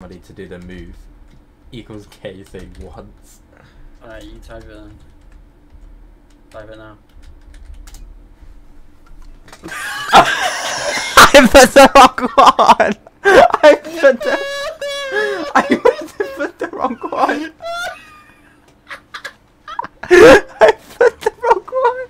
somebody to do the move equals KZ once. Alright, you type it in. Type it now. I put the wrong one! I put the... I went to put the wrong one! I put the wrong one!